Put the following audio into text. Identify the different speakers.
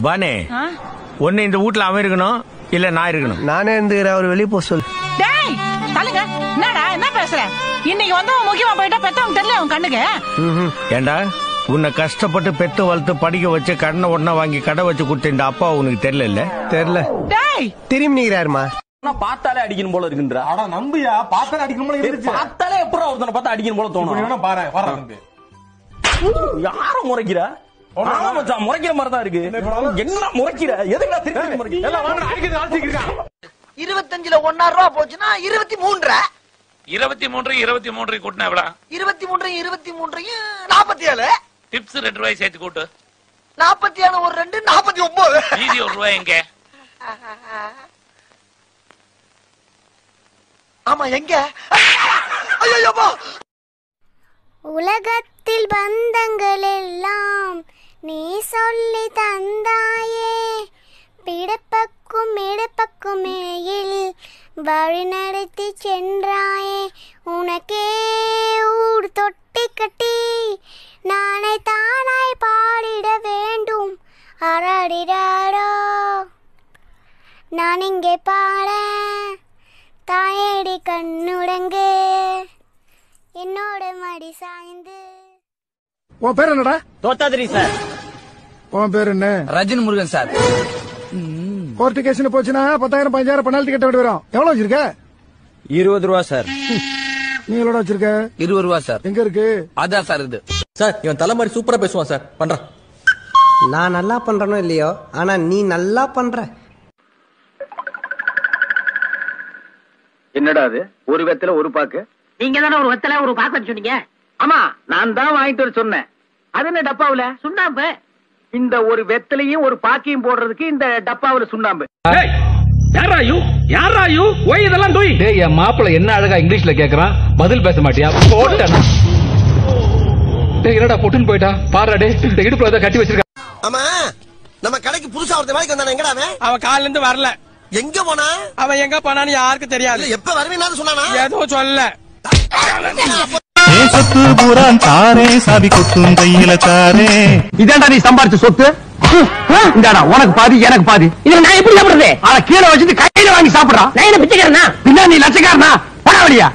Speaker 1: பானே ஒன்னு இந்த வீட்ல அவன் இருக்கணும் இல்ல நான் இருக்கணும்?
Speaker 2: நானே இருந்துக்கிறேன் அவர் வெளியே போக சொல்லு.
Speaker 3: டேய் தள்ளுங்க. என்னடா என்ன பேசுற? இன்னைக்கு வந்து உன் முக்கியமா போயிட்டா பெத்தவங்க தெரியல உன் கண்ணுக்கு?
Speaker 1: ஏண்டா உன்னை கஷ்டப்பட்டு பெத்து வளர்த்து படிக்க வச்சு கடனை உடனே வாங்கி கடை வச்சு கொடுத்த இந்த அப்பா உனக்கு தெரியல இல்ல
Speaker 2: தெரியல.
Speaker 3: டேய்!
Speaker 2: திரும்பி நிக்கிறாருமா
Speaker 4: நான் பார்த்தாலே அடிக்கணும் போல இருக்குன்ற.
Speaker 5: அட நம்பியா? பார்த்தா அடிக்கணும் போல இருந்துச்சு.
Speaker 4: பார்த்தாலே எப்பறம் ஒருத்தனை பார்த்தா அடிக்கணும் போல தோணும்?
Speaker 5: பாரு வர தம்பி
Speaker 4: யார முறைக்கிற? மச்சான் முறைக்கிற மாதிரி தான் இருக்கு என்ன முறைக்கிற? எதுக்கு திருப்பி முறைக்கிற?
Speaker 6: இருபத்தஞ்சுல ஒன்னாயிரம் ரூபா போச்சுன்னா இருபத்தி மூன்றரை.
Speaker 7: இருபத்தி மூன்று இருபத்தி மூன்று கூட்டினா எவ்வளோ
Speaker 6: இருபத்தி மூன்றையும் இருபத்தி மூன்றையும் நாற்பத்தி ஏழு
Speaker 7: டிப்ஸ் ரெண்டு ரூபாய் சேர்த்து கூட்டு.
Speaker 6: நாற்பத்தி ஏழு ஒரு ரெண்டு நாற்பத்தி ஒன்பது
Speaker 7: மீதி ஒரு ரூபாய் எங்க?
Speaker 6: ஆமா எங்க? ஐயோ
Speaker 8: உலகத்தில் பந்தங்கள் எல்லாம் நீ சொல்லி தந்தாயே. பிடப்பக்கும் இடப்பக்கும் மேயில் வழி நடத்தி சென்றாயே. உனக்கே ஊடு தொட்டி கட்டி நானே தானாய் பாடிட வேண்டும். அராடிடாரோ நான் இங்கே பாட தாயடி கண்ணுடங்கு. என்னோட மடி சாய்ந்து.
Speaker 9: உன் பேர் என்னடா?
Speaker 4: தோத்தாதிரி சார்.
Speaker 9: உன் பேர் என்ன?
Speaker 10: ரஜினி முருகன் சார்.
Speaker 9: கோர்ட்டு கேஸ்னு போச்சுன்னா பத்தாயிரம் பதினஞ்சாயிரம் பெனால்ட்டி கட்ட வேண்டி வரும். எவ்வளவு வச்சிருக்க?
Speaker 4: இருபது ரூபா சார்.
Speaker 9: நீ எவ்வளவு வச்சிருக்க?
Speaker 10: இருபது ரூபா சார்.
Speaker 9: எங்க இருக்கு?
Speaker 10: அதான் சார் இது.
Speaker 4: சார் இவன் தலை மாதிரி சூப்பரா பேசுவான் சார். பண்றான்
Speaker 2: நான் நல்லா பண்றேனோ இல்லையோ? ஆனா நீ நல்லா பண்ற.
Speaker 4: என்னடா அது? ஒரு வெத்தல ஒரு பாக்கு?
Speaker 3: நீங்க தானே ஒரு வெத்தல ஒரு பாக்க சொன்னீங்க.
Speaker 4: ஆமா நான் தான் வாங்கிட்டு வர சொன்னேன். அது என்ன டப்பாவுல?
Speaker 3: சுண்ணாம்பு.
Speaker 4: இந்த ஒரு வெத்தலையும் ஒரு பாக்கையும் போடுறதுக்கு இந்த டப்பாவுல சுண்ணாம்பு.
Speaker 10: டேய் என் மாப்பிள்ள என்ன அழகா இங்கிலீஷ்ல கேக்குறான்? பதில் பேச மாட்டியா? போட்டேன்? டேய் என்னடா பொட்டுன்னு போயிட்டா? பாருடா டேய் இந்த இடுப்புல ஏதோ கட்டி வச்சிருக்க.
Speaker 6: ஆமா நம்ம கடைக்கு புதுசா ஒருத்தன் வேலைக்கு வந்தானே எங்கடா அவன்?
Speaker 5: அவன் காலையில இருந்து வரல.
Speaker 6: எங்க போனா?
Speaker 5: அவன் எங்க போனான்னு யாருக்கும் தெரியாது.
Speaker 6: எப்ப வருவீன்னு சொன்னானா?
Speaker 5: எதுவும் சொல்லல.
Speaker 11: சொத்து? பூரான் தாரே சாவி கொட்டும் கையில தாரே
Speaker 4: இதான்டா நீ சம்பாரிச்ச சொத்து? இந்தாடா உனக்கு பாதி எனக்கு பாதி. இதுல நான் எப்படி சாப்பிடுறது? அத கீழே வச்சுட்டு கையில வாங்கி சாப்பிடுறான் நான் என்ன பிச்சைக்காரனா? பின்ன நீ லட்சக்காரனா போடா வழியா.